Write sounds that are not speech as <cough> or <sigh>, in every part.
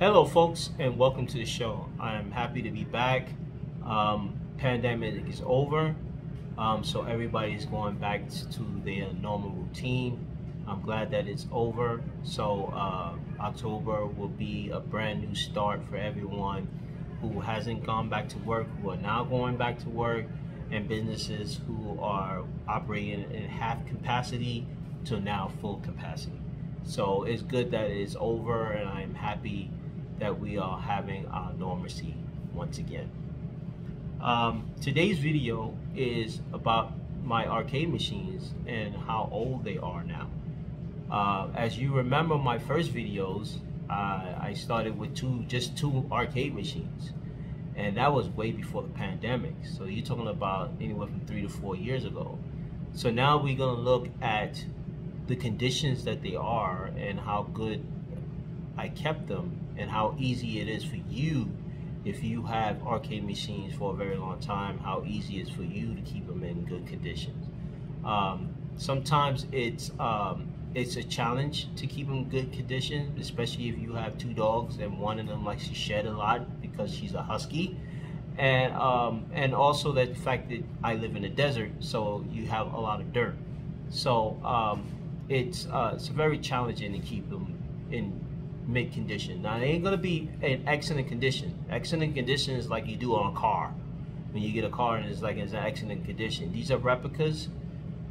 Hello, folks, and welcome to the show. I am happy to be back. Um, pandemic is over, um, so everybody is going back to their normal routine. I'm glad that it's over. So uh, October will be a brand new start for everyone who hasn't gone back to work, who are now going back to work, and businesses who are operating in half capacity to now full capacity. So it's good that it's over, and I'm happy that we are having our normalcy once again. Um, today's video is about my arcade machines and how old they are now. Uh, as you remember my first videos, uh, I started with two, just two arcade machines. And that was way before the pandemic. So you're talking about anywhere from three to four years ago. So now we're gonna look at the conditions that they are and how good I kept them and how easy it is for you if you have arcade machines for a very long time, how easy it is for you to keep them in good conditions. Um, sometimes it's um, it's a challenge to keep them in good condition, especially if you have two dogs and one of them likes to shed a lot because she's a husky. And um, and also the fact that I live in a desert, so you have a lot of dirt. So um, it's uh, it's very challenging to keep them in mid condition. Now, they ain't gonna be in excellent condition. Excellent condition is like you do on a car. When you get a car and it's like it's an excellent condition. These are replicas.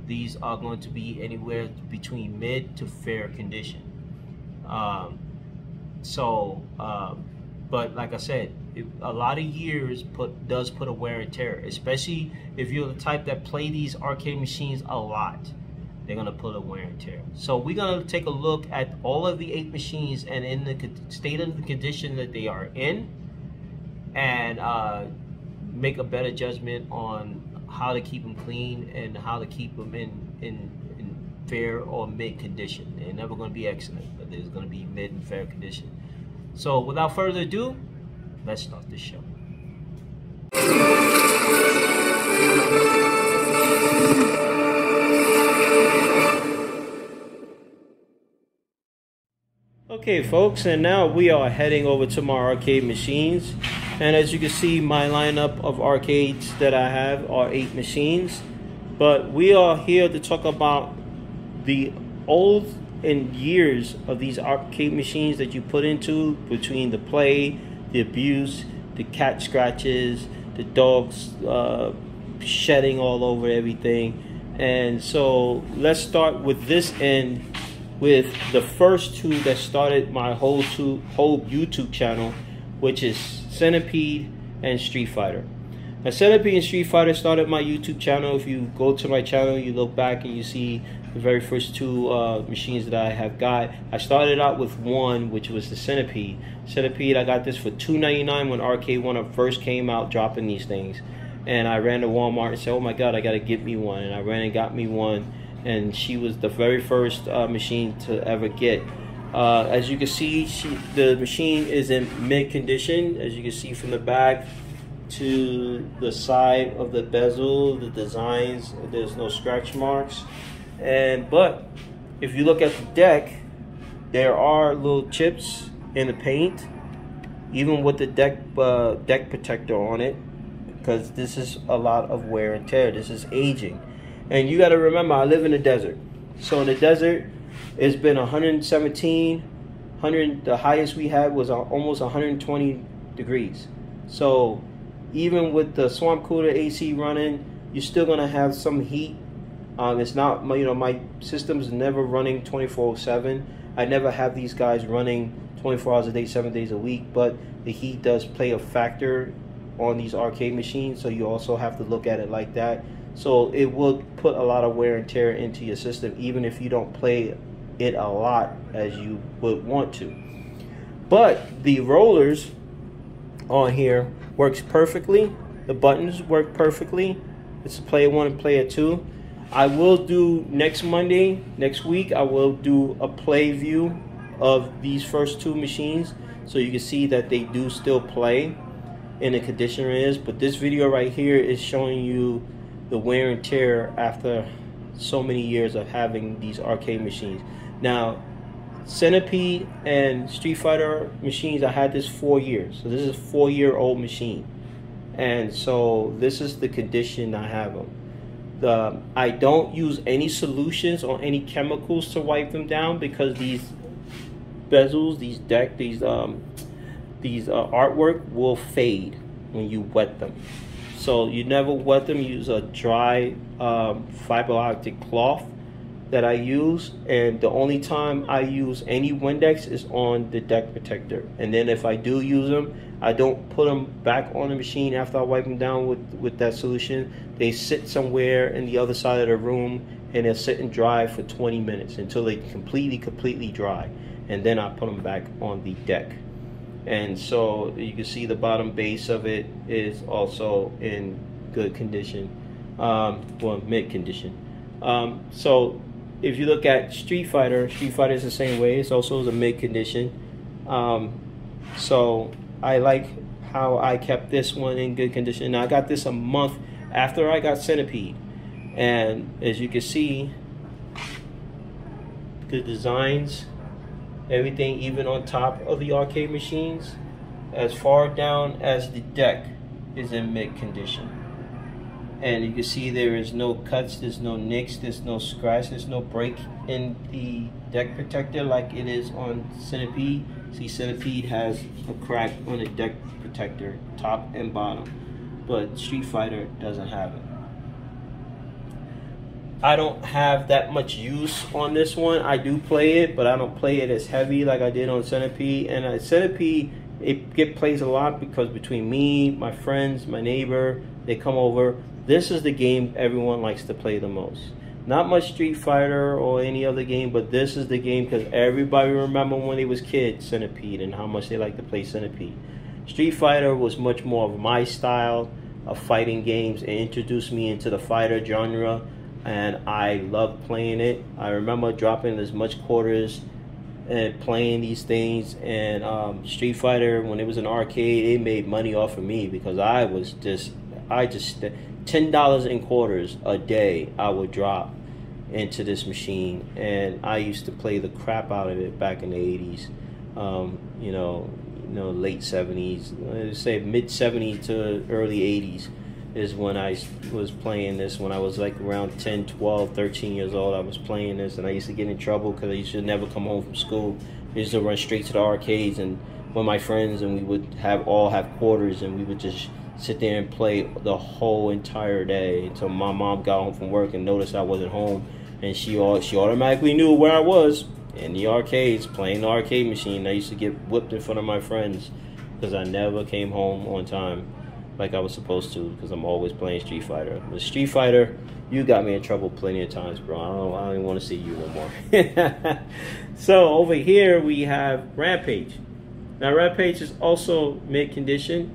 These are going to be anywhere between mid to fair condition. Um, so, um, but like I said, it, a lot of years put does put a wear and tear, especially if you're the type that play these arcade machines a lot they're gonna put a wear and tear. So we're gonna take a look at all of the eight machines and in the state of the condition that they are in and uh, make a better judgment on how to keep them clean and how to keep them in, in, in fair or mid condition. They're never gonna be excellent, but there's gonna be mid and fair condition. So without further ado, let's start the show. Okay folks, and now we are heading over to my arcade machines. And as you can see, my lineup of arcades that I have are eight machines. But we are here to talk about the old and years of these arcade machines that you put into between the play, the abuse, the cat scratches, the dogs uh, shedding all over everything. And so let's start with this end with the first two that started my whole two, whole YouTube channel, which is Centipede and Street Fighter. Now, Centipede and Street Fighter started my YouTube channel. If you go to my channel, you look back and you see the very first two uh, machines that I have got. I started out with one, which was the Centipede. Centipede, I got this for $2.99 when Arcade1Up first came out dropping these things. And I ran to Walmart and said, oh my God, I got to get me one. And I ran and got me one and she was the very first uh, machine to ever get. Uh, as you can see, she, the machine is in mid condition. As you can see from the back to the side of the bezel, the designs, there's no scratch marks. And but if you look at the deck, there are little chips in the paint, even with the deck uh, deck protector on it, because this is a lot of wear and tear. This is aging. And you got to remember, I live in the desert. So in the desert, it's been 117, 100. The highest we had was almost 120 degrees. So even with the swamp cooler AC running, you're still gonna have some heat. Um, it's not, you know, my system's never running 24/7. I never have these guys running 24 hours a day, seven days a week. But the heat does play a factor on these arcade machines, so you also have to look at it like that. So it will put a lot of wear and tear into your system, even if you don't play it a lot as you would want to. But the rollers on here works perfectly. The buttons work perfectly. It's a player one and player two. I will do next Monday, next week, I will do a play view of these first two machines so you can see that they do still play in the conditioner is. But this video right here is showing you the wear and tear after so many years of having these arcade machines. Now, Centipede and Street Fighter machines, I had this four years. So this is a four year old machine. And so this is the condition I have them. The, I don't use any solutions or any chemicals to wipe them down because these bezels, these deck, these um, these uh, artwork will fade when you wet them. So you never wet them. Use a dry um, fiber optic cloth that I use, and the only time I use any Windex is on the deck protector. And then if I do use them, I don't put them back on the machine after I wipe them down with, with that solution. They sit somewhere in the other side of the room and they'll sit and dry for 20 minutes until they completely, completely dry. And then I put them back on the deck. And so you can see the bottom base of it is also in good condition, um, well, mid condition. Um, so if you look at Street Fighter, Street Fighter is the same way. It's also the mid condition. Um, so I like how I kept this one in good condition. Now I got this a month after I got Centipede. And as you can see, the designs, everything even on top of the arcade machines, as far down as the deck is in mid condition. And you can see there is no cuts there's no nicks there's no scratch there's no break in the deck protector like it is on Centipede. See Centipede has a crack on the deck protector top and bottom. But Street Fighter doesn't have it I don't have that much use on this one I do play it but I don't play it as heavy like I did on Centipede and uh, Centipede it get plays a lot because between me my friends my neighbor they come over this is the game everyone likes to play the most. Not much Street Fighter or any other game, but this is the game because everybody remember when they was kids, Centipede, and how much they like to play Centipede. Street Fighter was much more of my style of fighting games and introduced me into the fighter genre and I love playing it. I remember dropping as much quarters and playing these things and um, Street Fighter when it was an arcade it made money off of me because I was just I just ten dollars in quarters a day I would drop into this machine, and I used to play the crap out of it back in the eighties. Um, you know, you know, late seventies, say mid seventies to early eighties is when I was playing this. When I was like around 10, 12, 13 years old, I was playing this, and I used to get in trouble because I used to never come home from school. I used to run straight to the arcades and with my friends, and we would have all have quarters, and we would just sit there and play the whole entire day until my mom got home from work and noticed I wasn't home, and she all she automatically knew where I was in the arcades playing the arcade machine. I used to get whipped in front of my friends because I never came home on time like I was supposed to because I'm always playing Street Fighter. But Street Fighter, you got me in trouble plenty of times, bro. I don't, I don't even want to see you no more. <laughs> so over here we have Rampage. Now Rampage is also mid condition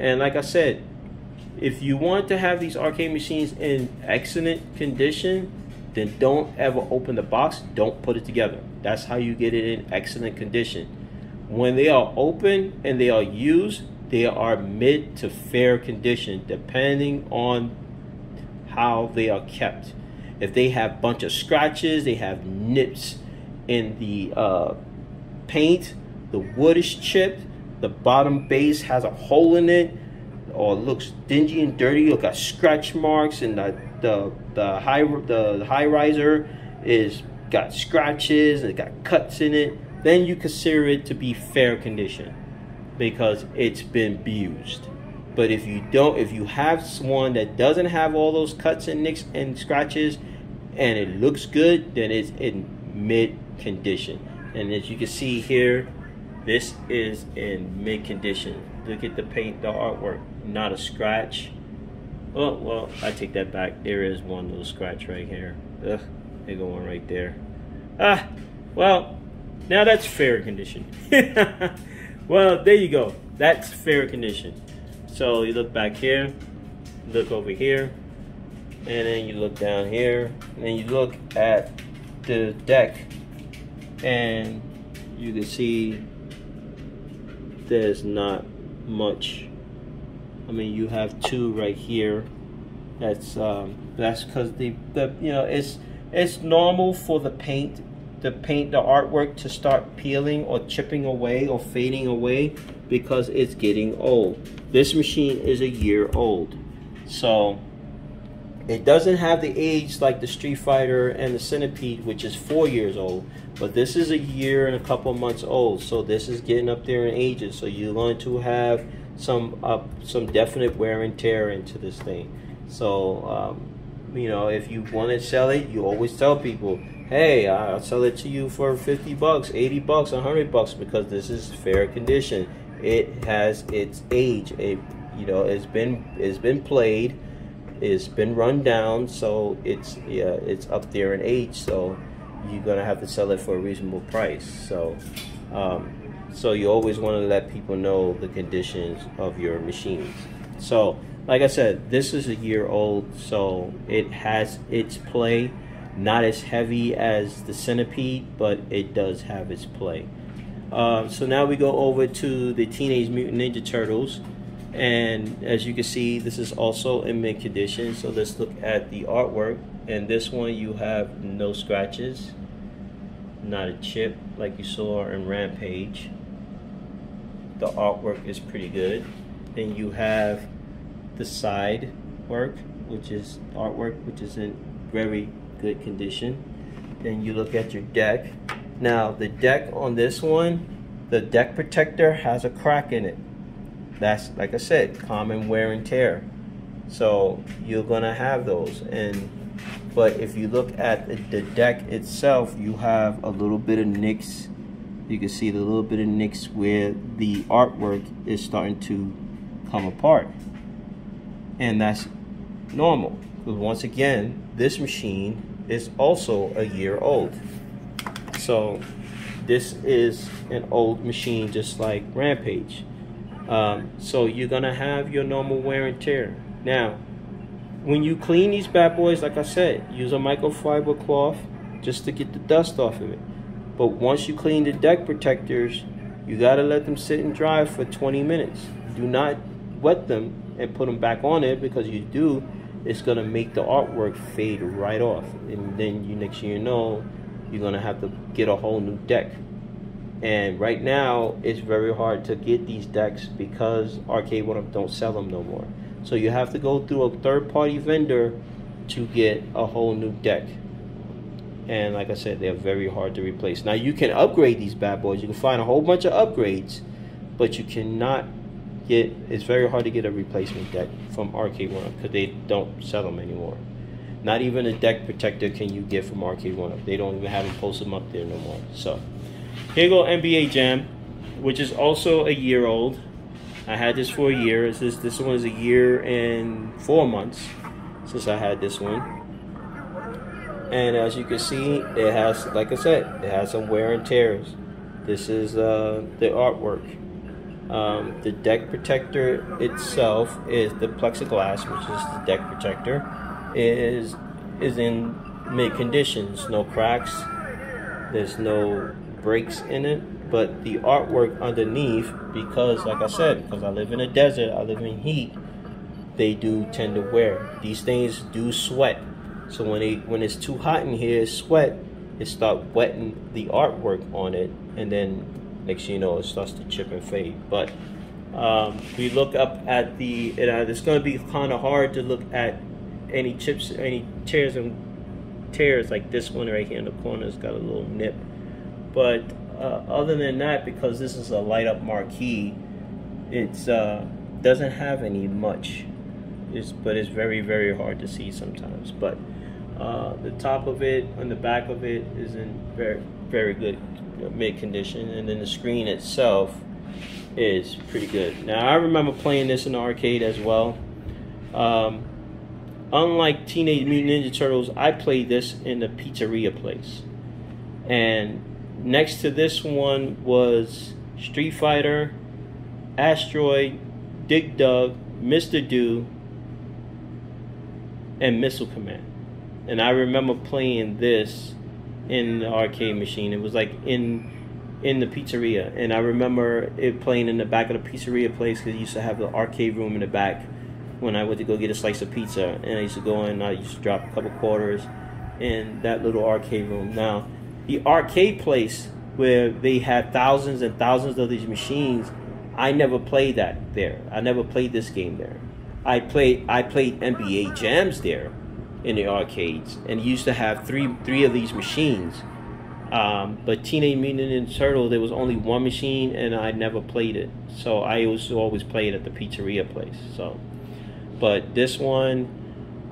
and like I said, if you want to have these arcade machines in excellent condition, then don't ever open the box. Don't put it together. That's how you get it in excellent condition. When they are open and they are used, they are mid to fair condition, depending on how they are kept. If they have bunch of scratches, they have nips in the uh, paint, the wood is chipped, the bottom base has a hole in it or looks dingy and dirty Look got scratch marks and the the the high the high riser is got scratches and it got cuts in it then you consider it to be fair condition because it's been abused but if you don't if you have one that doesn't have all those cuts and nicks and scratches and it looks good then it's in mid condition and as you can see here this is in mid condition. Look at the paint, the artwork, not a scratch. Oh, well, I take that back. There is one little scratch right here. Ugh, they go one right there. Ah, well, now that's fair condition. <laughs> well, there you go. That's fair condition. So you look back here, look over here, and then you look down here, and then you look at the deck, and you can see there's not much. I mean, you have two right here. That's um, that's because the the you know it's it's normal for the paint the paint, the artwork to start peeling or chipping away or fading away because it's getting old. This machine is a year old. So it doesn't have the age like the Street Fighter and the Centipede, which is four years old. But this is a year and a couple months old. So this is getting up there in ages. So you're going to have some uh, some definite wear and tear into this thing. So um, you know, if you want to sell it, you always tell people, hey, I'll sell it to you for 50 bucks, 80 bucks, 100 bucks because this is fair condition. It has its age. It, you know, it's been it's been played, it's been run down, so it's yeah, it's up there in age. So you're gonna have to sell it for a reasonable price. So, um, so you always want to let people know the conditions of your machines. So like I said, this is a year old, so it has its play. Not as heavy as the Centipede, but it does have its play. Uh, so now we go over to the Teenage Mutant Ninja Turtles. And as you can see, this is also in mint condition. So let's look at the artwork. And this one, you have no scratches, not a chip like you saw in Rampage. The artwork is pretty good. Then you have the side work, which is artwork, which is in very good condition. Then you look at your deck. Now the deck on this one, the deck protector has a crack in it. That's, like I said, common wear and tear. So you're gonna have those. And But if you look at the deck itself, you have a little bit of nicks. You can see the little bit of nicks where the artwork is starting to come apart and that's normal because once again this machine is also a year old. So this is an old machine just like Rampage. Um, so you're gonna have your normal wear and tear. Now when you clean these bad boys like I said use a microfiber cloth just to get the dust off of it. But once you clean the deck protectors you gotta let them sit and dry for 20 minutes. Do not wet them and put them back on it because you do, it's gonna make the artwork fade right off, and then you next thing you know, you're gonna have to get a whole new deck. And right now, it's very hard to get these decks because Arcade One don't sell them no more. So you have to go through a third-party vendor to get a whole new deck. And like I said, they're very hard to replace. Now you can upgrade these bad boys. You can find a whole bunch of upgrades, but you cannot get it's very hard to get a replacement deck from Arcade One because they don't sell them anymore. Not even a deck protector can you get from Arcade One. They don't even have them post them up there no more. So here go NBA Jam, which is also a year old. I had this for a year. This this one is a year and four months since I had this one. And as you can see, it has, like I said, it has some wear and tears. This is uh, the artwork. Um, the deck protector itself is the plexiglass, which is the deck protector, is is in mid conditions. No cracks. There's no breaks in it. But the artwork underneath, because like I said, because I live in a desert, I live in heat, they do tend to wear. These things do sweat. So when they when it's too hot in here, sweat, it start wetting the artwork on it, and then next thing you know, it starts to chip and fade. But um, we look up at the, uh, it's going to be kind of hard to look at any chips, any tears and tears like this one right here in the corner It's got a little nip. But uh, other than that, because this is a light up marquee, it's uh, doesn't have any much. It's, but it's very very hard to see sometimes. But uh, the top of it and the back of it is in very very good mid condition, and then the screen itself is pretty good. Now I remember playing this in the arcade as well. Um, unlike Teenage Mutant Ninja Turtles, I played this in the pizzeria place, and next to this one was Street Fighter, Asteroid, Dig Dug, Mr. Do, and Missile Command. And I remember playing this in the arcade machine. It was like in in the pizzeria, and I remember it playing in the back of the pizzeria place because it used to have the arcade room in the back. When I went to go get a slice of pizza, and I used to go in, I used to drop a couple quarters in that little arcade room. Now, the arcade place where they had thousands and thousands of these machines, I never played that there. I never played this game there. I played I played NBA Jams there in the arcades and used to have three three of these machines. Um, but Teenage Mutant Ninja Turtle, there was only one machine, and I never played it. So I was always played at the pizzeria place. So, but this one,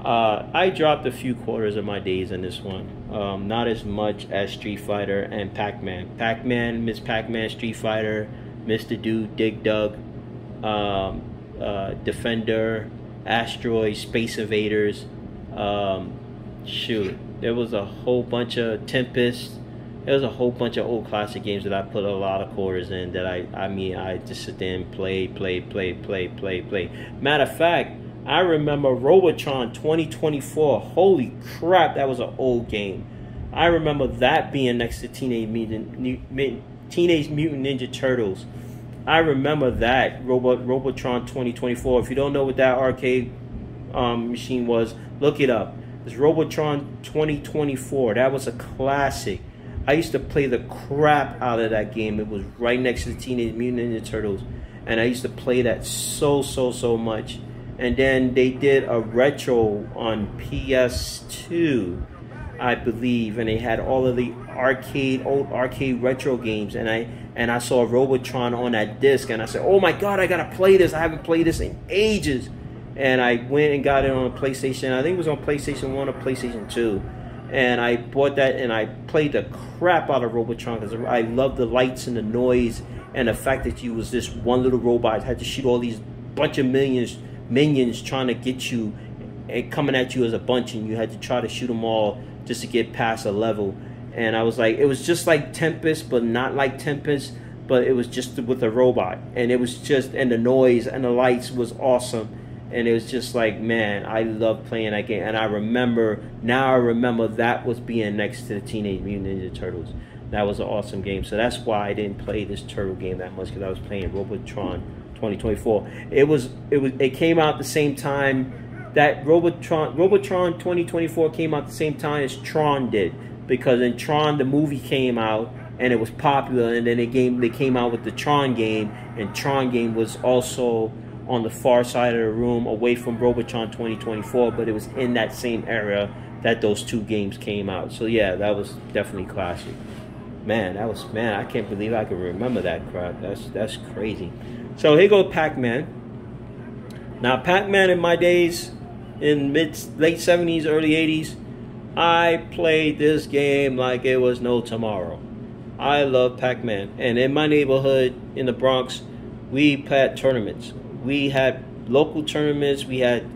uh, I dropped a few quarters of my days in this one. Um, not as much as Street Fighter and Pac-Man. Pac-Man, Miss Pac-Man, Street Fighter, Mr. Do, Dig Dug, um, uh, Defender, Asteroid, Space Invaders. Um, shoot, there was a whole bunch of Tempest There was a whole bunch of old classic games that I put a lot of quarters in that I I mean I just sit there and play, play, play, play, play, play. Matter of fact, I remember Robotron 2024. Holy crap, that was an old game. I remember that being next to Teenage Mutant Teenage Mutant Ninja Turtles. I remember that Robot Robotron 2024. If you don't know what that arcade um, machine was, look it up. It's Robotron 2024. That was a classic. I used to play the crap out of that game. It was right next to the Teenage Mutant Ninja Turtles, and I used to play that so so so much. And then they did a retro on PS2, I believe, and they had all of the arcade old arcade retro games. And I and I saw Robotron on that disc, and I said, "Oh my God, I gotta play this! I haven't played this in ages." And I went and got it on a PlayStation. I think it was on PlayStation One or PlayStation Two. And I bought that and I played the crap out of Robotron because I love the lights and the noise and the fact that you was this one little robot had to shoot all these bunch of millions minions trying to get you and coming at you as a bunch and you had to try to shoot them all just to get past a level. And I was like it was just like Tempest but not like Tempest but it was just with a robot. And it was just and the noise and the lights was awesome and it was just like man i love playing that game. And i remember now i remember that was being next to the teenage mutant ninja turtles. That was an awesome game. So that's why i didn't play this turtle game that much because i was playing robotron 2024 it was it was it came out the same time that robotron robotron 2024 came out the same time as tron did. Because in tron the movie came out and it was popular and then they game they came out with the tron game and tron game was also on the far side of the room away from Robotron 2024, but it was in that same era that those two games came out. So yeah, that was definitely classic. Man, that was man, I can't believe I can remember that crap. That's that's crazy. So here goes Pac-Man. Now Pac-Man in my days in mid late 70s, early 80s, I played this game like it was no tomorrow. I love Pac-Man. And in my neighborhood in the Bronx, we had tournaments we had local tournaments, we had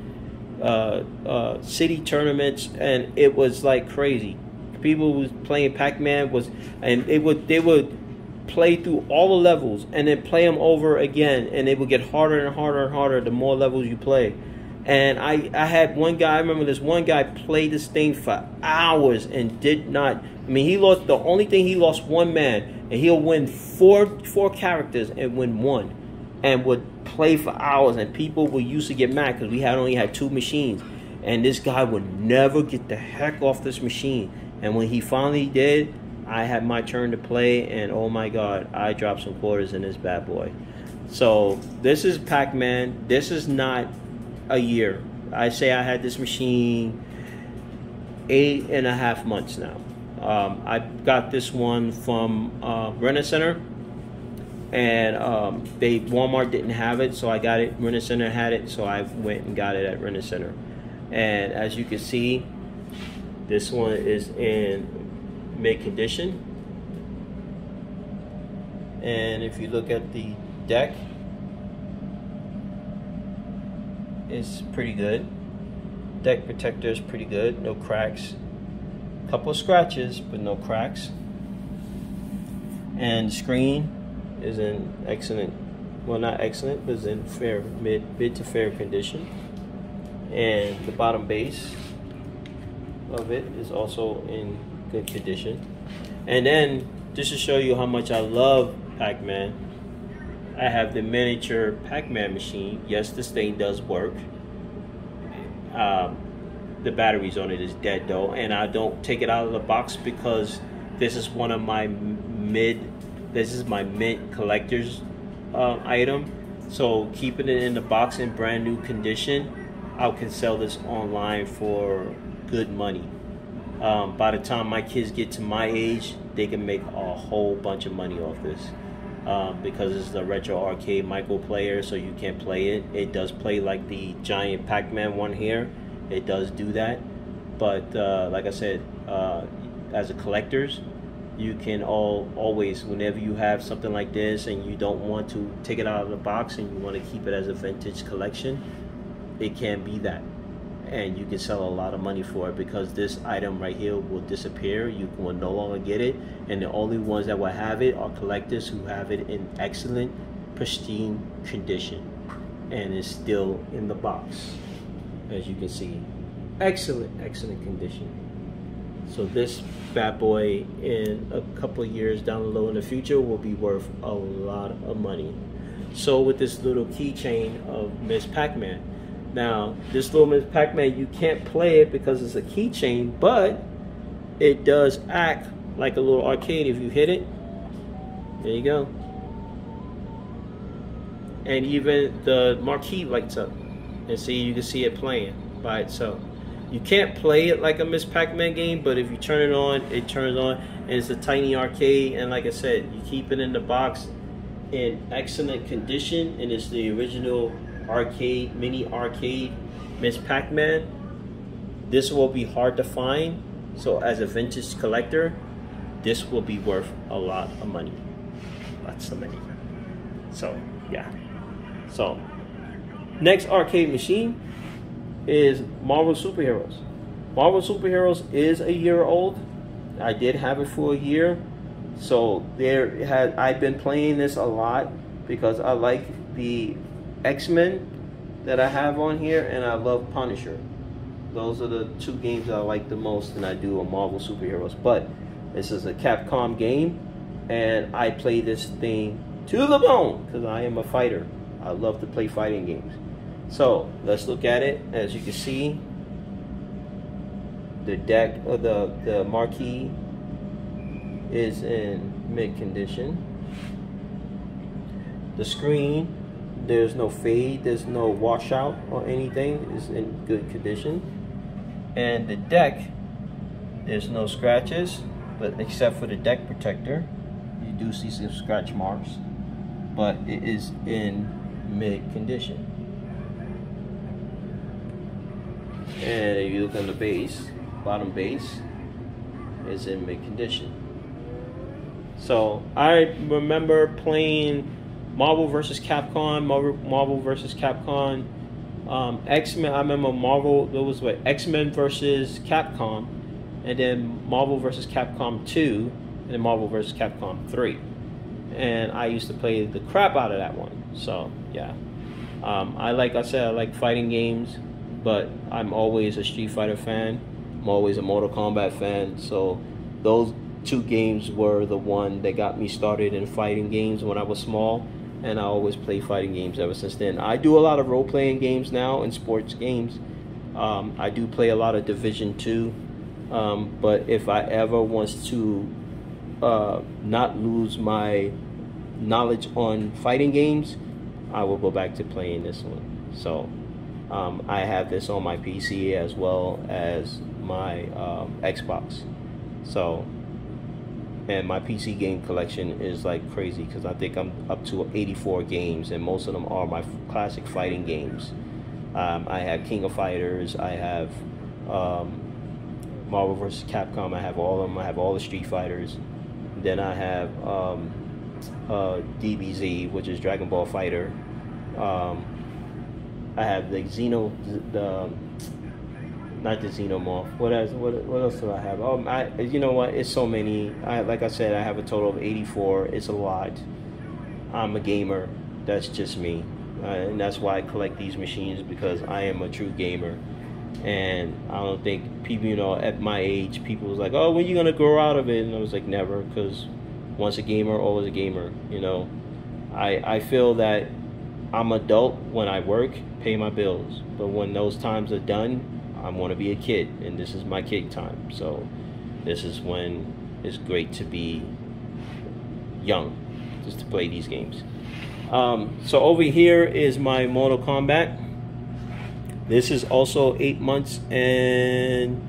uh, uh, city tournaments, and it was like crazy. People was playing Pac-Man was, and they would they would play through all the levels and then play them over again, and it would get harder and harder and harder the more levels you play. And I, I had one guy, I remember this one guy played this thing for hours and did not, I mean, he lost, the only thing he lost one man, and he'll win four, four characters and win one and would play for hours. And people would used to get mad because we had only had two machines. And this guy would never get the heck off this machine. And when he finally did, I had my turn to play, and oh my god, I dropped some quarters in this bad boy. So this is Pac-Man. This is not a year. I say I had this machine eight and a half months now. Um, I got this one from uh, Rent-A-Center and um, they Walmart didn't have it, so I got it. Rent-A-Center had it, so I went and got it at Rent-A-Center. And as you can see, this one is in mid condition. And if you look at the deck, it's pretty good. Deck protector is pretty good, no cracks. Couple scratches, but no cracks. And screen is in excellent, well not excellent, but is in fair, mid, mid to fair condition. And the bottom base of it is also in good condition. And then, just to show you how much I love Pac-Man, I have the miniature Pac-Man machine. Yes, this thing does work. Um, the batteries on it is dead though, and I don't take it out of the box because this is one of my mid. This is my mint collector's uh, item. So keeping it in the box in brand new condition, I can sell this online for good money. Um, by the time my kids get to my age, they can make a whole bunch of money off this. Um, because it's the retro arcade micro player, so you can play it. It does play like the giant Pac-Man one here. It does do that, but uh, like I said, uh, as a collectors, you can all always whenever you have something like this and you don't want to take it out of the box and you want to keep it as a vintage collection, it can be that. And you can sell a lot of money for it because this item right here will disappear. You will no longer get it. And the only ones that will have it are collectors who have it in excellent pristine condition. And is still in the box as you can see. Excellent excellent condition so this bad boy in a couple years down the road in the future will be worth a lot of money so with this little keychain of Miss Pac-Man now, this little Miss Pac-Man, you can't play it because it's a keychain, but it does act like a little arcade if you hit it. There you go. And even the marquee lights up. And see, you can see it playing by itself. You can't play it like a Miss Pac-Man game, but if you turn it on, it turns on. And it's a tiny arcade. And like I said, you keep it in the box in excellent condition. And it's the original arcade, mini arcade Miss Pac-Man. This will be hard to find. So as a vintage collector, this will be worth a lot of money. Lots of money. So yeah. So next arcade machine is Marvel Superheroes. Marvel Superheroes is a year old. I did have it for a year. So there had I've been playing this a lot because I like the X-Men that I have on here, and I love Punisher. Those are the two games I like the most, and I do a Marvel superheroes. But this is a Capcom game, and I play this thing to the bone because I am a fighter. I love to play fighting games. So let's look at it. As you can see, the deck of the the marquee is in mid condition. The screen there's no fade, there's no washout or anything. is in good condition. And the deck, there's no scratches, but except for the deck protector, you do see some scratch marks, but it is in mid condition. And if you look on the base, bottom base is in mid condition. So I remember playing Marvel versus Capcom, Marvel, Marvel versus Capcom, um, X Men. I remember Marvel. There was what X Men versus Capcom, and then Marvel versus Capcom Two, and then Marvel versus Capcom Three. And I used to play the crap out of that one. So yeah, um, I like I said I like fighting games, but I'm always a Street Fighter fan. I'm always a Mortal Kombat fan. So those two games were the one that got me started in fighting games when I was small and I always play fighting games ever since then. I do a lot of role playing games now and sports games. Um, I do play a lot of Division Two, um, but if I ever want to uh, not lose my knowledge on fighting games, I will go back to playing this one. So um, I have this on my PC as well as my um, Xbox. So and my PC game collection is like crazy because I think I'm up to 84 games, and most of them are my classic fighting games. Um, I have King of Fighters, I have um, Marvel vs. Capcom, I have all of them, I have all the Street Fighters. Then I have um, uh, DBZ, which is Dragon Ball Fighter. Um, I have the Xeno, the not the xenomorph. What else? What, what else do I have? Um, I you know what? It's so many. I like I said, I have a total of 84. It's a lot. I'm a gamer. That's just me, uh, and that's why I collect these machines because I am a true gamer. And I don't think people, you know, at my age, people was like, "Oh, when you gonna grow out of it?" And I was like, "Never," because once a gamer, always a gamer. You know, I I feel that I'm adult when I work, pay my bills, but when those times are done, I want to be a kid, and this is my kid time. So this is when it's great to be young, just to play these games. Um, so over here is my Mortal Kombat. This is also eight months and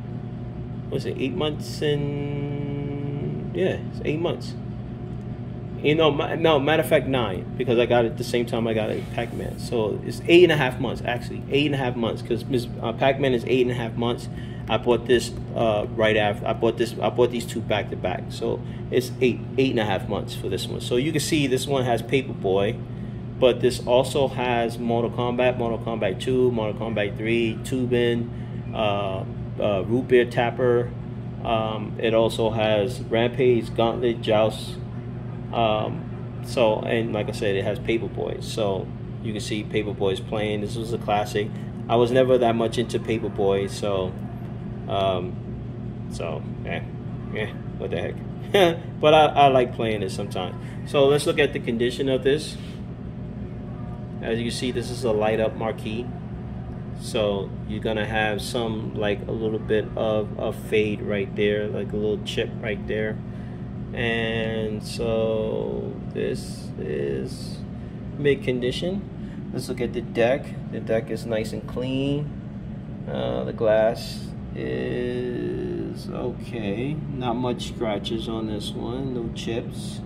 was it eight months and yeah, it's eight months. You know, no, matter of fact, nine because I got it the same time I got it Pac-Man. So it's eight and a half months actually, eight and a half months because uh, Pac-Man is eight and a half months. I bought this uh, right after I bought this. I bought these two back to back, so it's eight eight and a half months for this one. So you can see this one has Paperboy, but this also has Mortal Kombat, Mortal Kombat 2, Mortal Kombat 3, Toobin, uh, uh, Root Beer Tapper. Um, it also has Rampage, Gauntlet, Joust. Um, so and like I said, it has Paperboy. So you can see Paperboy's playing. This was a classic. I was never that much into Paperboy, so um, so yeah, yeah, what the heck. <laughs> but I, I like playing it sometimes. So let's look at the condition of this. As you see, this is a light up marquee. So you're gonna have some like a little bit of a fade right there, like a little chip right there. And so this is mid condition. Let's look at the deck. The deck is nice and clean. Uh, the glass is okay. Not much scratches on this one. No chips.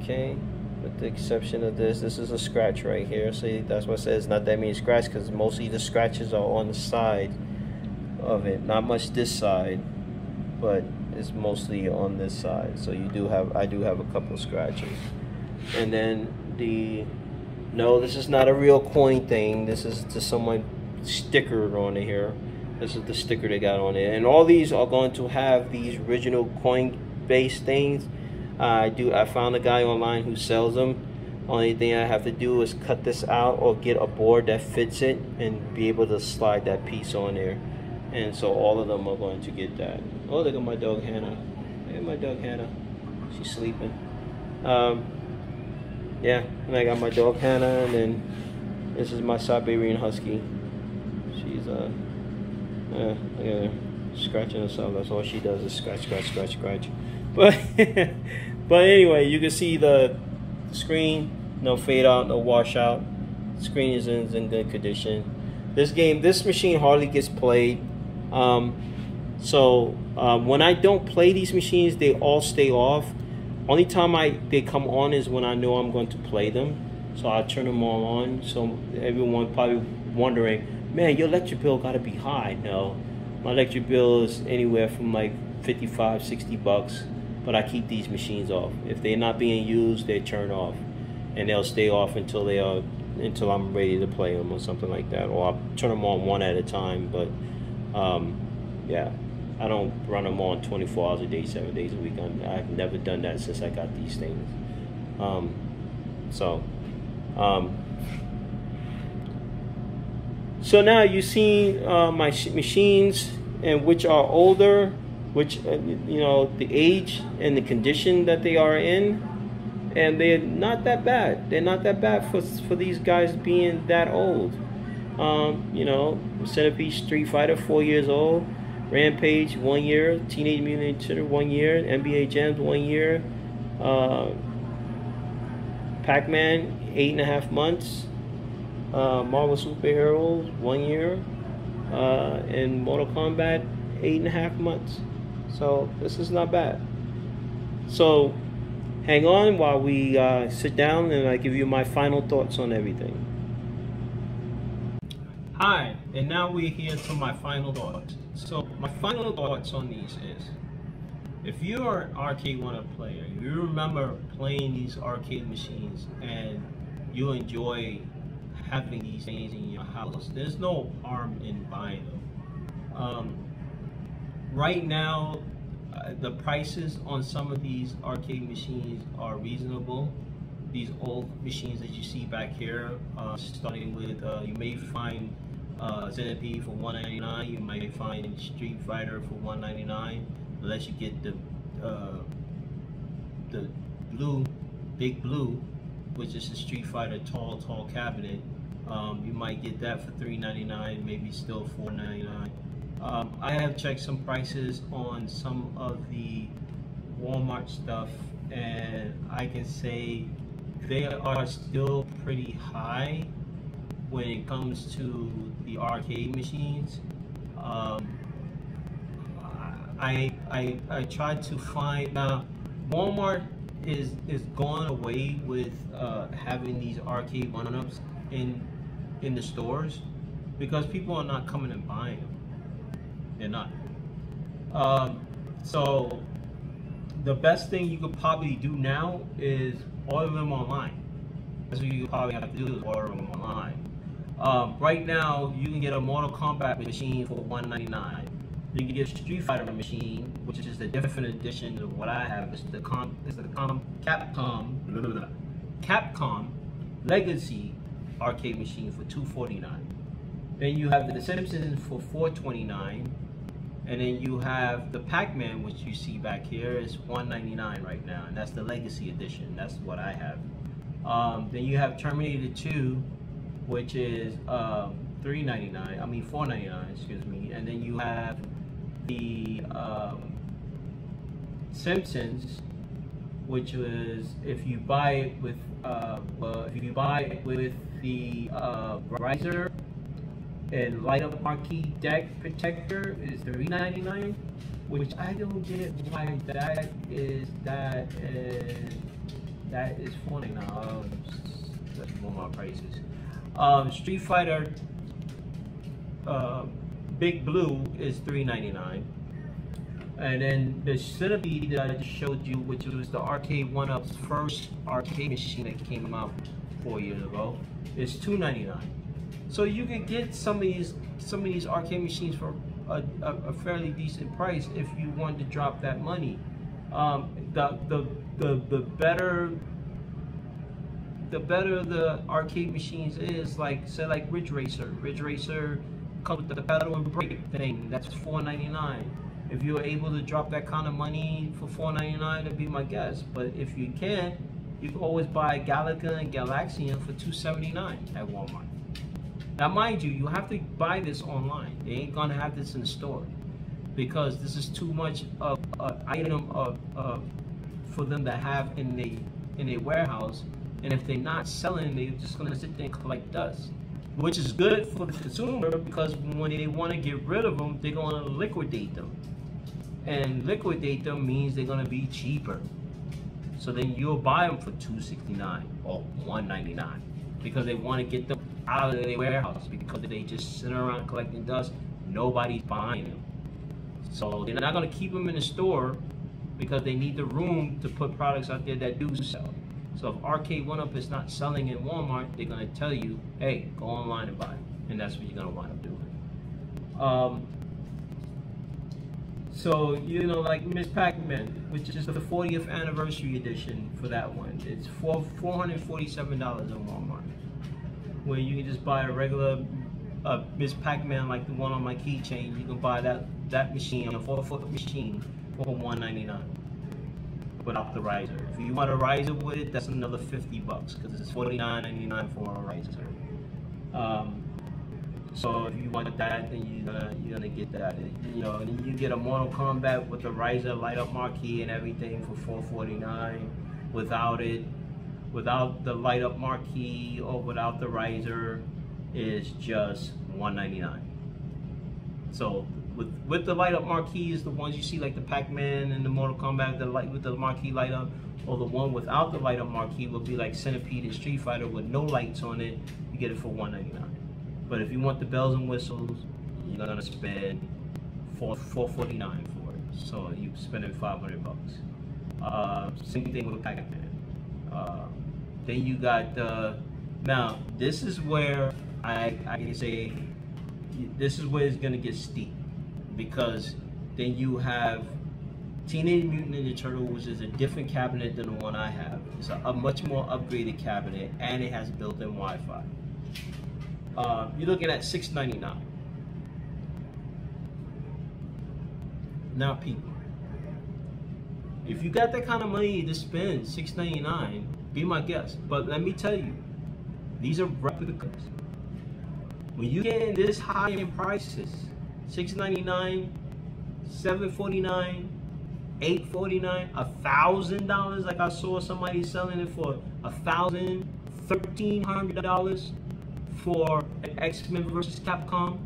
Okay with the exception of this. This is a scratch right here. See, that's what it says not that many scratches because mostly the scratches are on the side of it. Not much this side, but it's mostly on this side. So you do have, I do have a couple scratches. And then the, no, this is not a real coin thing. This is just someone sticker on it here. This is the sticker they got on it. And all these are going to have these original coin based things I do. I found a guy online who sells them. Only thing I have to do is cut this out or get a board that fits it and be able to slide that piece on there. And so all of them are going to get that. Oh, look at my dog Hannah. At my dog Hannah. She's sleeping. Um, yeah, and I got my dog Hannah, and then this is my Siberian Husky. She's uh, uh look at her scratching herself. That's all she does is scratch, scratch, scratch, scratch. <laughs> But but anyway, you can see the screen, no fade out, no washout. Screen is in, in good condition. This game, this machine hardly gets played. Um, so um, when I don't play these machines, they all stay off. Only time I they come on is when I know I'm going to play them. So I turn them all on. So everyone probably wondering, man, your electric bill got to be high. No, my electric bill is anywhere from like 55, 60 bucks but I keep these machines off. If they're not being used, they turn off, and they'll stay off until they are until I'm ready to play them or something like that, or I'll turn them on one at a time. But um, yeah, I don't run them on 24 hours a day, seven days a week. i have never done that since I got these things. Um, so. Um, so now you see uh, my machines and which are older which uh, you know the age and the condition that they are in and they're not that bad they're not that bad for for these guys being that old um, you know centipede street fighter four years old. Rampage one year. Teenage mutant ninja one year. Nba jams one year. Uh, pac-man eight and a half months. Uh, marvel superheroes one year. Uh, and mortal kombat eight and a half months. So this is not bad. So hang on while we uh, sit down and I give you my final thoughts on everything. Hi, and now we're here for my final thoughts. So my final thoughts on these is, if you're an Arcade1Up player, you remember playing these arcade machines and you enjoy having these things in your house, there's no harm in buying them. Um, right now, uh, the prices on some of these arcade machines are reasonable. These old machines that you see back here, uh, starting with, uh, you may find uh, for 199 you might find Street Fighter for 199 unless you get the uh, the blue, big blue, which is the Street Fighter tall, tall cabinet. Um, you might get that for 399 maybe still 499 Um, I have checked some prices on some of the Walmart stuff, and I can say they are still pretty high when it comes to the arcade machines. Um, I, I, I tried to find now Walmart is is gone away with uh, having these arcade one-ups in in the stores because people are not coming and buying them. They're not. Um, so the best thing you could probably do now is order them online. That's what you probably have to do is order them online. Um, right now, you can get a Mortal Kombat machine for 199. You can get a Street Fighter machine, which is the different edition of what I have. It's the Com, it's the Com, Capcom, blah, blah, blah, Capcom Legacy arcade machine for 249. Then you have the Simpsons for 429. And then you have the Pac-Man, which you see back here, is 199 right now, and that's the Legacy Edition. That's what I have. Um, then you have Terminator 2, which is um, 399. I mean 499, excuse me. And then you have the um, Simpsons, which was if you buy it with uh, if you buy it with the uh, riser and light up marquee deck protector is $3.99 which I don't get why that is that is that is funny now that's one of my prices um, Street Fighter uh, Big Blue is $3.99 and then the Centipede that I just showed you which was the arcade one-up's first arcade machine that came out four years ago is $2.99 so you can get some of these some of these arcade machines for a, a, a fairly decent price if you want to drop that money. Um, the, the the the better the better the arcade machines is, like say like Ridge Racer. Ridge Racer comes with the pedal and brake thing. That's $4.99. If you're able to drop that kind of money for $4.99, that'd be my guess. But if you can't, you can always buy Galaga and Galaxian for $2.79 at Walmart. Now, mind you, you have to buy this online. They ain't gonna have this in the store because this is too much of an item of, of for them to have in the in a warehouse. And if they're not selling, they're just gonna sit there and collect dust, which is good for the consumer because when they want to get rid of them, they're gonna liquidate them, and liquidate them means they're gonna be cheaper. So then you'll buy them for two sixty nine or one ninety nine because they want to get them out of their warehouse because they just sit around collecting dust. Nobody's buying them. So they're not going to keep them in the store because they need the room to put products out there that do sell. So if Arcade One Up is not selling in Walmart, they're going to tell you, hey, go online and buy it. And that's what you're going to wind up doing. Um, so, you know, like Ms. Pac-Man, which is the 40th anniversary edition for that one. It's four, $447 in Walmart where you can just buy a regular uh, Ms. Pac-Man like the one on my keychain. You can buy that that machine, a four foot machine, for $199 without the riser. If you want a riser with it, that's another 50 bucks because it's $49.99 for a riser. Um, so if you want that, then you're gonna you're gonna get that. You know, you get a Mortal Kombat with the riser, light up marquee, and everything for 449. Without it, without the light up marquee or without the riser is just 199 so with with the light up marquees the ones you see like the Pac-Man and the Mortal Kombat the light with the marquee light up or the one without the light up marquee will be like Centipede and Street Fighter with no lights on it you get it for 199 but if you want the bells and whistles you're gonna spend 4 449 for it. So you're spending 500 bucks. Uh, same thing with Pac-Man. Uh, then you got the now this is where I I can say this is where it's gonna get steep because then you have Teenage Mutant Ninja Turtle, which is a different cabinet than the one I have. It's a, a much more upgraded cabinet, and it has built-in Wi-Fi. Uh, you're looking at 699. Now, people, if you got that kind of money to spend, 699, be my guest. But let me tell you, these are replicas. When you get in this high in prices, 699 749 849 a thousand dollars like i saw somebody selling it for a thousand thirteen hundred dollars for an x-men versus capcom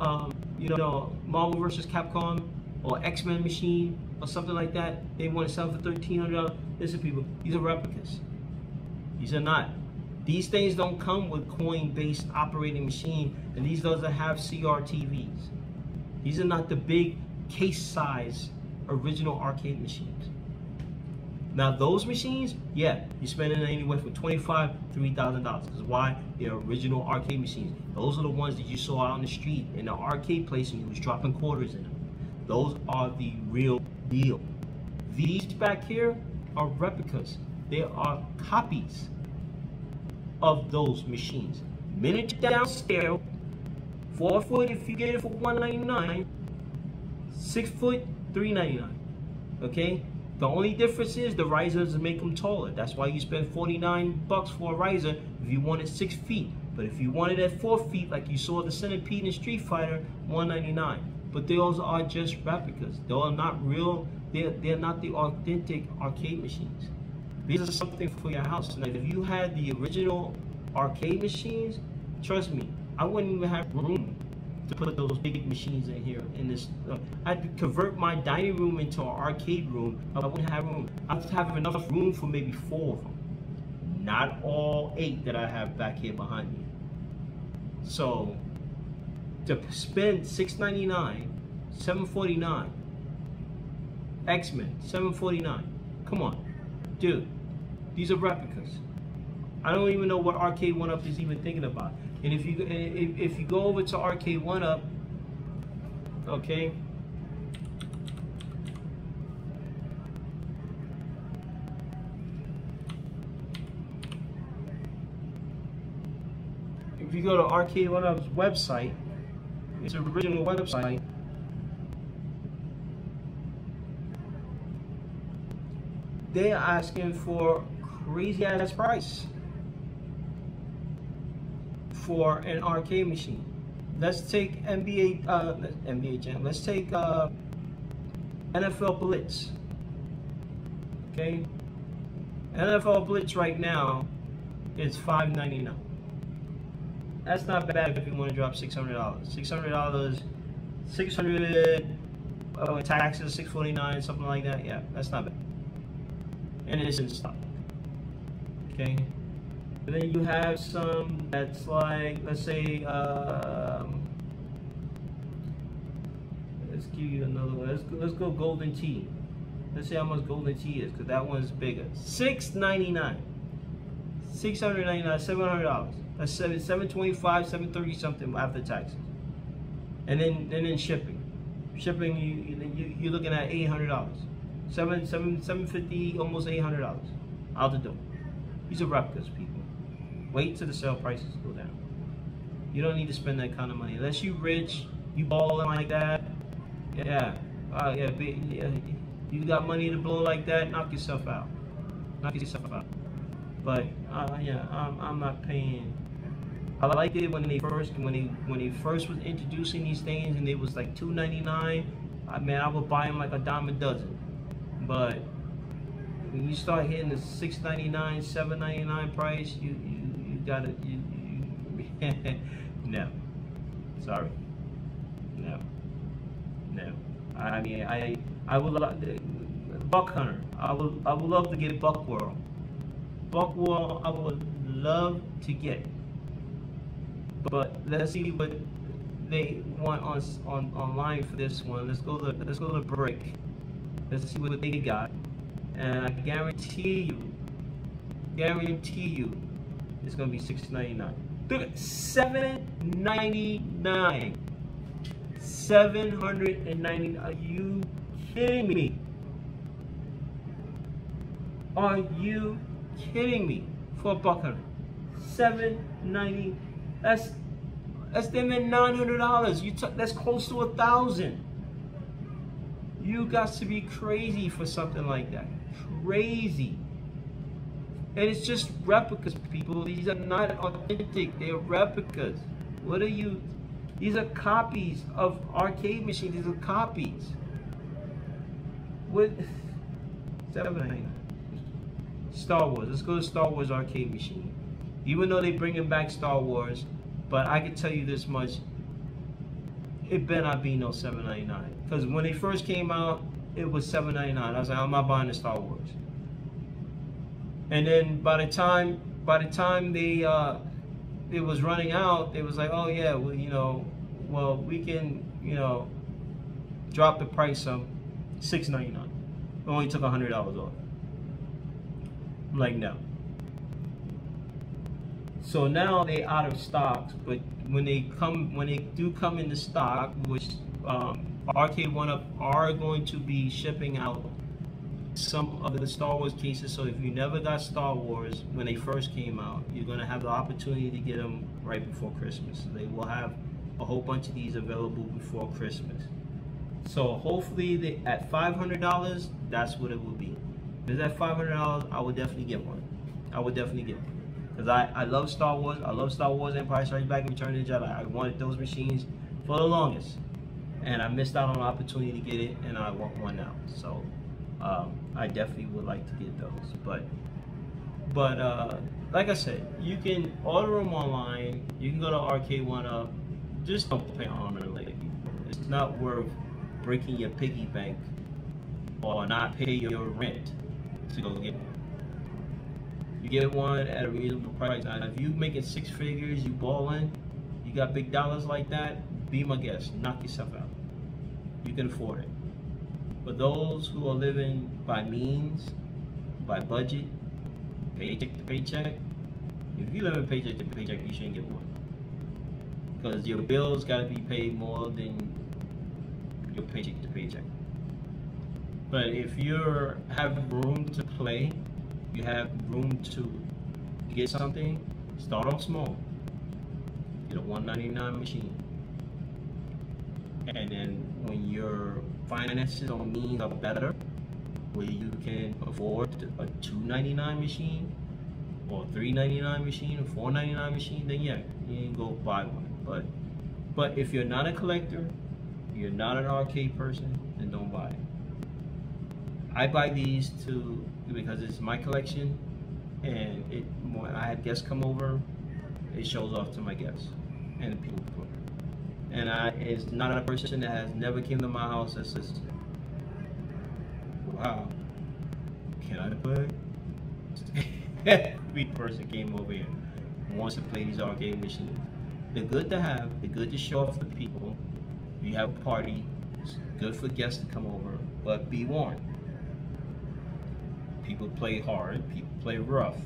um, you know marvel versus capcom or x-men machine or something like that. They want to sell for thirteen hundred dollars. Listen people these are replicas. These are not these things don't come with coin-based operating machine and these doesn't have crtvs these are not the big case size original arcade machines. Now those machines, yeah, you're spending anywhere from twenty-five, three thousand dollars. Because why? They're original arcade machines. Those are the ones that you saw out on the street in the arcade place and you was dropping quarters in them. Those are the real deal. These back here are replicas. They are copies of those machines. Miniature downscale, four foot if you get it for 199 six foot, three ninety nine. Okay? The only difference is the risers make them taller. That's why you spend 49 bucks for a riser if you want it six feet. But if you want it at four feet, like you saw the Centipede in Street Fighter, 199. But those are just replicas. They are not real, they're, they're not the authentic arcade machines. These are something for your house. Now, if you had the original arcade machines, trust me, I wouldn't even have room to put those big machines in here in this uh, I'd convert my dining room into an arcade room. I wouldn't have room. I'd have enough room for maybe four of them. Not all eight that I have back here behind me. So to spend 699 749 X-Men 749 come on dude these are replicas. I don't even know what Arcade One Up is even thinking about. And if you if, if you go over to Arcade One Up, okay. If you go to Arcade One Up's website, its original website, they're asking for crazy ass price for an arcade machine. Let's take NBA, uh, NBA Jam. Let's take uh, NFL Blitz. Okay, NFL Blitz right now is five ninety nine. That's not bad if you want to drop six hundred dollars. Six hundred dollars, six hundred oh, taxes, six forty nine, something like that. Yeah, that's not bad. And it is in stock. Okay. And then you have some that's like, let's say, um, let's give you another one. Let's go, let's go Golden Tee. Let's see how much Golden Tee is, because that one's bigger. Six ninety nine. Six hundred ninety nine. Seven hundred dollars. That's seven seven twenty five, seven thirty something after taxes. And then and then shipping. Shipping you you you're looking at eight hundred dollars. Seven seven seven fifty, almost eight hundred dollars out the door. These are replicas, people. Wait till the sale prices go down. You don't need to spend that kind of money. Unless you rich, you balling like that. Yeah. Uh, yeah, yeah. You got money to blow like that, knock yourself out. Knock yourself out. But uh, yeah, I'm, I'm not paying. I liked it when they first when they when they first was introducing these things and it was like two ninety nine. I mean, I would buy them like a dime a dozen. But when you start hitting the six ninety nine, seven ninety nine price, you, you you got it. You, you, <laughs> no. Sorry. No. No. I mean, I I would love Buck Hunter. I would I would love to get Buck World. Buck World I would love to get. But let's see what they want on on online for this one. Let's go to let's go to break. Let's see what they got. And I guarantee you, guarantee you, it's gonna be six ninety nine. Look at seven ninety nine. Seven hundred and ninety. Are you kidding me? Are you kidding me? For a Buck Hunter. Seven ninety. That's that's them at nine hundred dollars. You took that's close to a thousand. You got to be crazy for something like that. Crazy. And it's just replicas, people. These are not authentic. They're replicas. What are you? These are copies of arcade machines. These are copies. What? Seven Star Wars. Let's go to Star Wars arcade machine. Even though they're bringing back Star Wars, but I can tell you this much: it better not be no 7.99. Because when they first came out, it was 7.99. I was like, I'm not buying the Star Wars. And then by the time by the time they uh, it was running out, it was like, oh yeah, well you know, well we can you know drop the price of 6.99. It only took hundred dollars off. I'm like no. So now they out of stocks, but when they come, when they do come into stock, which um, Arcade One Up are going to be shipping out some of the Star Wars cases. So if you never got Star Wars when they first came out, you're going to have the opportunity to get them right before Christmas. They will have a whole bunch of these available before Christmas. So hopefully they, at $500, that's what it will be. If it's at $500, I would definitely get one. I would definitely get one. Because I, I love Star Wars. I love Star Wars Empire Strikes Back and Return of the Jedi. I wanted those machines for the longest. And I missed out on the opportunity to get it, and I want one now. So um, I definitely would like to get those. But but uh, like I said, you can order them online. You can go to Arcade One Up. Just don't pay arm and a leg. It's not worth breaking your piggy bank or not pay your rent to go get. Get one at a reasonable price. Now, if you making six figures, you balling, you got big dollars like that, be my guest. Knock yourself out. You can afford it. But those who are living by means, by budget, paycheck to paycheck, if you live in paycheck to paycheck, you shouldn't get one. Because your bills got to be paid more than your paycheck to paycheck. But if you have room to play, you have room to get something, start off small. Get a 199 machine. And then when your finances or means are better, where you can afford a 299 machine or 399 machine or 499 machine, then yeah, you can go buy one. But but if you're not a collector, you're not an arcade person, then don't buy it. I buy these to because it's my collection, and it when I have guests come over, it shows off to my guests and the people. And I is not a person that has never came to my house that says, "Wow, can I play?" <laughs> Every person came over here wants to play these arcade machines. They're good to have. They're good to show off to people. You have a party. It's good for guests to come over, but be warned People play hard, people play rough.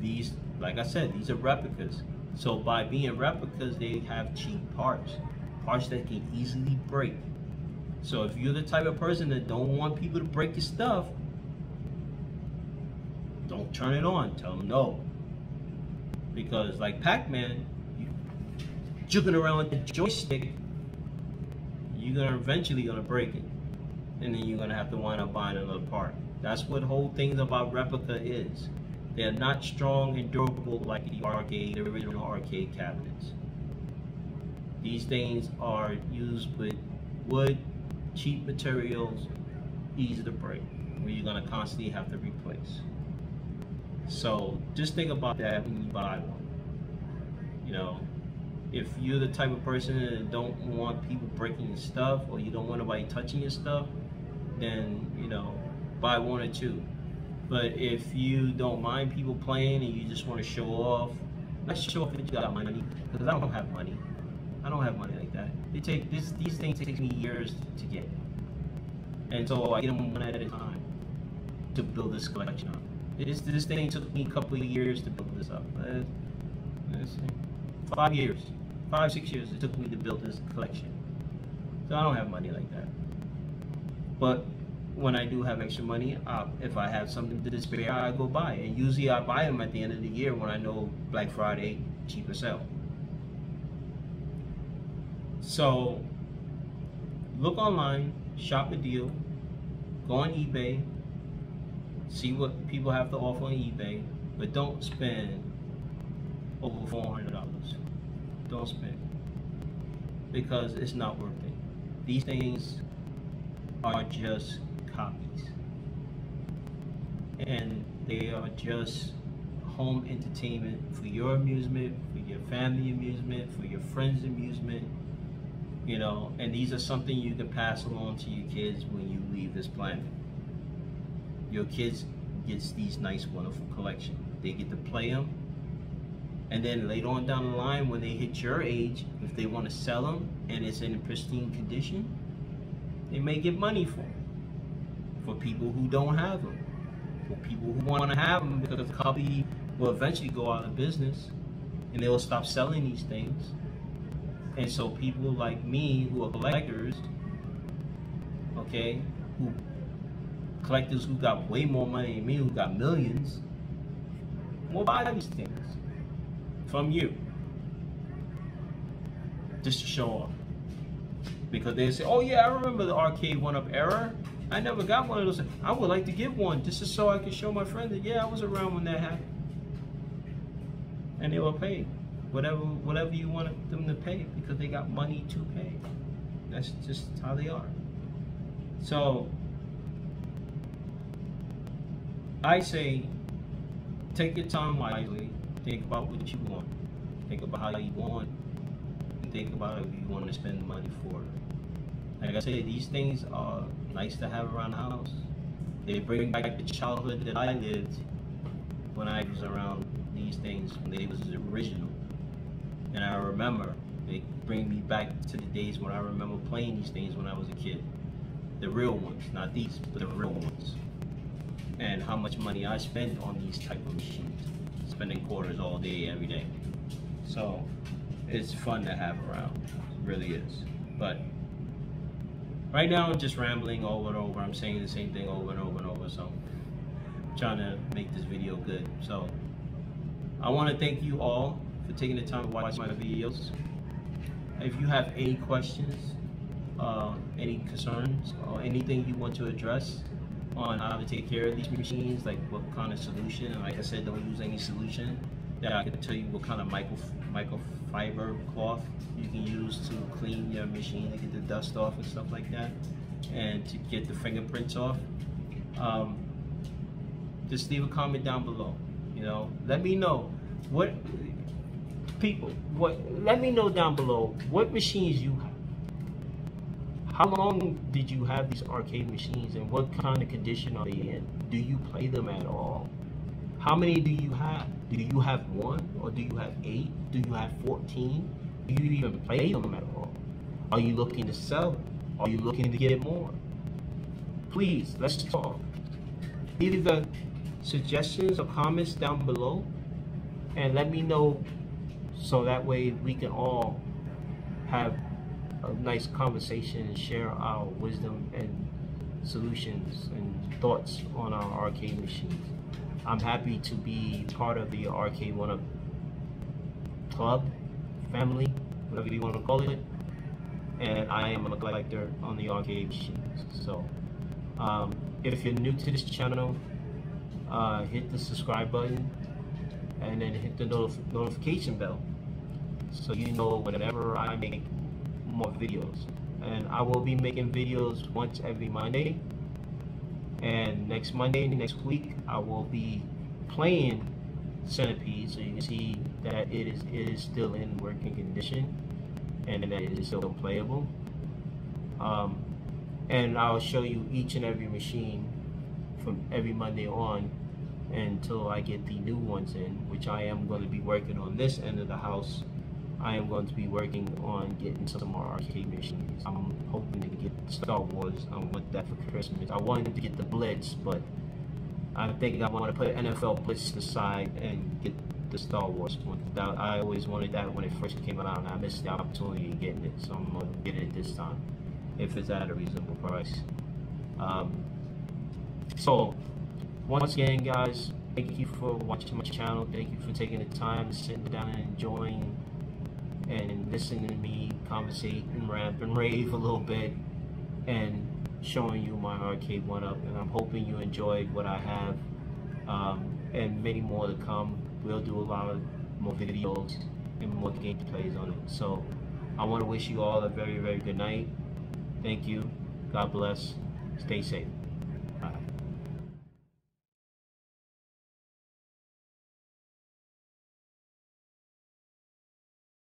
These, like I said, these are replicas. So by being replicas, they have cheap parts, parts that can easily break. So if you're the type of person that don't want people to break your stuff, don't turn it on. Tell them no. Because like Pac-Man, you juking around with the joystick, you're gonna eventually gonna break it, and then you're gonna have to wind up buying another part. That's what whole thing about replica is. They're not strong and durable like the arcade, the original arcade cabinets. These things are used with wood, cheap materials, easy to break, where you're gonna constantly have to replace. So just think about that when you buy one. You know, if you're the type of person that don't want people breaking your stuff or you don't want nobody touching your stuff, then you know buy one or two. But if you don't mind people playing and you just want to show off, let's show off that you got money. Because I don't have money. I don't have money like that. They take this. These things take me years to get, and so I get them one at a time to build this collection up. This this thing took me a couple of years to build this up. Uh, five years, five six years it took me to build this collection. So I don't have money like that. But when I do have extra money, uh, if I have something to spare, I go buy. And usually I buy them at the end of the year when I know Black Friday, cheaper sale. So look online, shop a deal, go on eBay, see what people have to offer on eBay, but don't spend over $400. Don't spend. because it's not worth it. These things are just copies. And they are just home entertainment for your amusement, for your family amusement, for your friends' amusement. You know, and these are something you can pass along to your kids when you leave this planet. Your kids gets these nice, wonderful collection. They get to play them, and then later on down the line, when they hit your age, if they want to sell them and it's in a pristine condition, they may get money for them. For people who don't have them, for people who want to have them, because the company will eventually go out of business, and they will stop selling these things. And so people like me who are collectors, okay, who collectors who got way more money than me, who got millions, will buy these things from you just to show off. Because they say, oh yeah, I remember the arcade one up era. I never got one of those. I would like to get one just so I can show my friends that yeah, I was around when that happened. And they will pay whatever whatever you want them to pay because they got money to pay. That's just how they are. So I say take your time wisely Think about what you want. Think about how you want. And think about if you want to spend money for. Like I said, these things are nice to have around the house. They bring back the childhood that I lived when I was around these things when they was original. And I remember they bring me back to the days when I remember playing these things when I was a kid. The real ones, not these, but the real ones. And how much money I spent on these type of machines spending quarters all day, every day. So it's fun to have around. It really is. But right now I'm just rambling over and over. I'm saying the same thing over and over and over. So I'm trying to make this video good. So I want to thank you all for taking the time to watch my videos. If you have any questions, uh, any concerns, or anything you want to address, on how to take care of these machines, like what kind of solution. Like I said, don't use any solution. That I can tell you what kind of micro microfiber cloth you can use to clean your machine to get the dust off and stuff like that, and to get the fingerprints off. Um, just leave a comment down below. You know, let me know what people. What let me know down below what machines you have how long did you have these arcade machines and what kind of condition are they in? Do you play them at all? How many do you have? Do you have one or do you have eight? Do you have 14? Do you even play them at all? Are you looking to sell? Are you looking to get more? Please, let's talk. Leave the suggestions or comments down below and let me know so that way we can all have a nice conversation and share our wisdom and solutions and thoughts on our arcade machines. I'm happy to be part of the Arcade One Up club, family, whatever you want to call it. And I am a collector on the arcade machines. So, um, if you're new to this channel, uh, hit the subscribe button and then hit the notif notification bell so you know whenever I make more videos and I will be making videos once every Monday and next Monday next week I will be playing Centipede so you can see that it is it is still in working condition and that it is still playable um, and I'll show you each and every machine from every Monday on until I get the new ones in which I am going to be working on this end of the house I am going to be working on getting some more arcade machines. I'm hoping to get Star Wars. I want that for Christmas. I wanted to get the Blitz, but I think I want to put NFL Blitz aside and get the Star Wars one. I always wanted that when it first came out, and I missed the opportunity of getting it, so I'm to get it this time, if it's at a reasonable price. Um, so, once again, guys, thank you for watching my channel. Thank you for taking the time, sitting down and enjoying and listening to me conversate and rap and rave a little bit and showing you my arcade one up and I'm hoping you enjoyed what I have um, and many more to come we'll do a lot of more videos and more gameplays on it so I want to wish you all a very, very good night. Thank you. God bless. Stay safe.